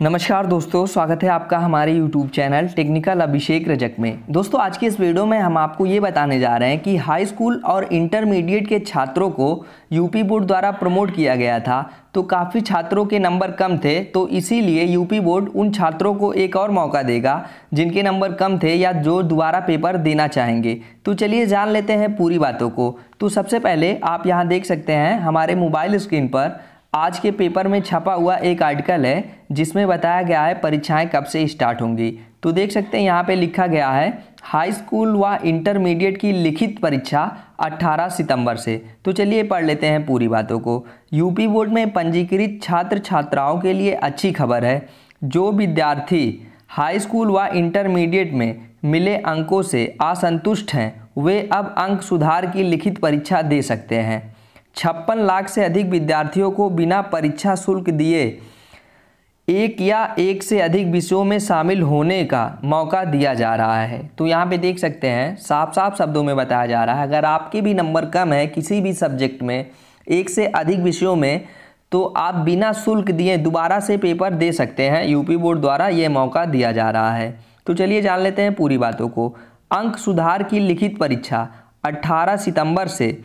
नमस्कार दोस्तों, स्वागत है आपका हमारे YouTube channel technical Abhishek Rajak में। दोस्तों, आज की इस वीडियो में हम आपको ये बताने जा रहे हैं कि हाई स्कूल और इंटरमीडिएट के छात्रों को यूपी बोर्ड द्वारा प्रमोट किया गया था। तो काफ़ी छात्रों के नंबर कम थे तो इसीलिए यूपी बोर्ड उन छात्रों को एक और मौका देगा, जिनके नंबर कम थे या जो दोबारा पेपर देना चाहेंगे। तो चलिए जान लेते हैं पूरी बातों को। तो सबसे पहले आप यहाँ देख सकते हैं हमारे मोबाइल स्क्रीन पर आज के पेपर में छपा हुआ एक आर्टिकल है, जिसमें बताया गया है परीक्षाएँ कब से स्टार्ट होंगी। तो देख सकते हैं, यहाँ पे लिखा गया है हाई स्कूल व इंटरमीडिएट की लिखित परीक्षा 18 सितंबर से। तो चलिए पढ़ लेते हैं पूरी बातों को। यूपी बोर्ड में पंजीकृत छात्र छात्राओं के लिए अच्छी खबर है। जो विद्यार्थी हाई स्कूल व इंटरमीडिएट में मिले अंकों से असंतुष्ट हैं, वे अब अंक सुधार की लिखित परीक्षा दे सकते हैं। छप्पन लाख से अधिक विद्यार्थियों को बिना परीक्षा शुल्क दिए एक या एक से अधिक विषयों में शामिल होने का मौका दिया जा रहा है। तो यहाँ पे देख सकते हैं साफ़ साफ़ शब्दों में बताया जा रहा है, अगर आपके भी नंबर कम है किसी भी सब्जेक्ट में एक से अधिक विषयों में तो आप बिना शुल्क दिए दोबारा से पेपर दे सकते हैं, यूपी बोर्ड द्वारा ये मौका दिया जा रहा है। तो चलिए जान लेते हैं पूरी बातों को। अंक सुधार की लिखित परीक्षा 18 सितंबर से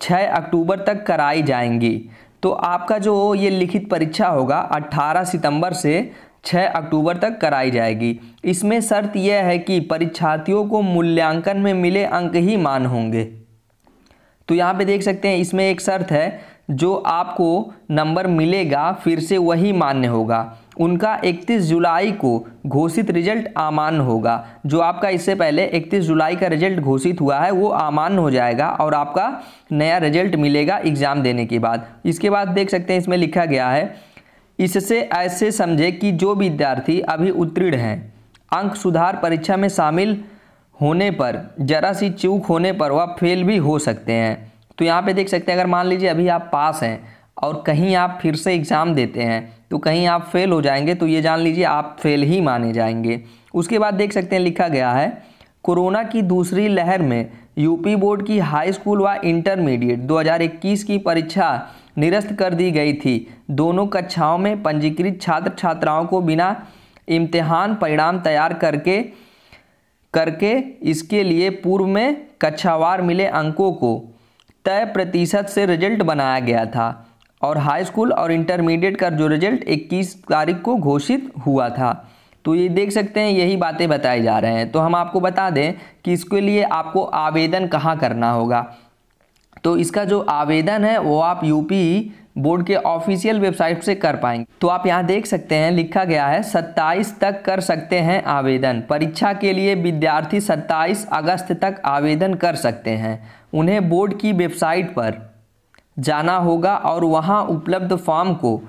6 अक्टूबर तक कराई जाएँगी। तो आपका जो ये लिखित परीक्षा होगा 18 सितंबर से 6 अक्टूबर तक कराई जाएगी। इसमें शर्त यह है कि परीक्षार्थियों को मूल्यांकन में मिले अंक ही मान होंगे। तो यहाँ पे देख सकते हैं, इसमें एक शर्त है, जो आपको नंबर मिलेगा, फिर से वही मान्य होगा। उनका 31 जुलाई को घोषित रिज़ल्ट आमान होगा। जो आपका इससे पहले 31 जुलाई का रिज़ल्ट घोषित हुआ है, वो आमान हो जाएगा और आपका नया रिज़ल्ट मिलेगा एग्ज़ाम देने के बाद। इसके बाद देख सकते हैं, इसमें लिखा गया है, इससे ऐसे समझे कि जो विद्यार्थी अभी उत्तीर्ण हैं, अंक सुधार परीक्षा में शामिल होने पर, जरा सी चूक होने पर वह फेल भी हो सकते हैं। तो यहाँ पे देख सकते हैं, अगर मान लीजिए अभी आप पास हैं और कहीं आप फिर से एग्ज़ाम देते हैं तो कहीं आप फेल हो जाएँगे तो ये जान लीजिए आप फेल ही माने जाएँगे। उसके बाद देख सकते हैं लिखा गया है, कोरोना की दूसरी लहर में यूपी बोर्ड की हाई स्कूल व इंटरमीडिएट 2021 की परीक्षा निरस्त कर दी गई थी। दोनों कक्षाओं में पंजीकृत छात्र छात्राओं को बिना इम्तिहान परिणाम तैयार करके करके इसके लिए पूर्व में कक्षावार मिले अंकों को, तय प्रतिशत से रिज़ल्ट बनाया गया था। और हाई स्कूल और इंटरमीडिएट का जो रिज़ल्ट 21 तारीख को घोषित हुआ था। तो ये देख सकते हैं, यही बातें बताई जा रहे हैं। तो हम आपको बता दें कि इसके लिए आपको आवेदन कहाँ करना होगा। तो इसका जो आवेदन है, वो आप यूपी बोर्ड के ऑफिशियल वेबसाइट से कर पाएँगे। तो आप यहाँ देख सकते हैं, लिखा गया है 27 तक कर सकते हैं आवेदन। परीक्षा के लिए विद्यार्थी 27 अगस्त तक आवेदन कर सकते हैं। उन्हें बोर्ड की वेबसाइट पर जाना होगा और वहाँ उपलब्ध फॉर्म को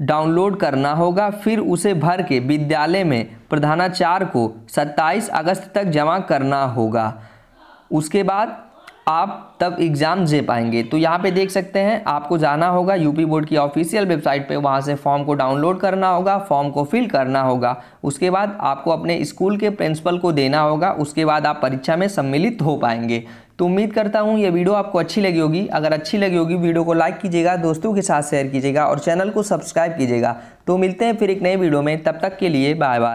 डाउनलोड करना होगा। फिर उसे भर के विद्यालय में प्रधानाचार्य को 27 अगस्त तक जमा करना होगा। उसके बाद आप तब एग्ज़ाम दे पाएँगे। तो यहाँ पे देख सकते हैं, आपको जाना होगा यूपी बोर्ड की ऑफिशियल वेबसाइट पे। वहाँ से फॉर्म को डाउनलोड करना होगा फॉर्म को फिल करना होगा। उसके बाद आपको अपने स्कूल के प्रिंसिपल को देना होगा। उसके बाद आप परीक्षा में सम्मिलित हो पाएँगे। तो उम्मीद करता हूँ, ये वीडियो आपको अच्छी लगी होगी। अगर अच्छी लगी होगी, वीडियो को लाइक कीजिएगा, दोस्तों के साथ शेयर कीजिएगा और चैनल को सब्सक्राइब कीजिएगा। तो मिलते हैं फिर एक नए वीडियो में। तब तक के लिए बाय बाय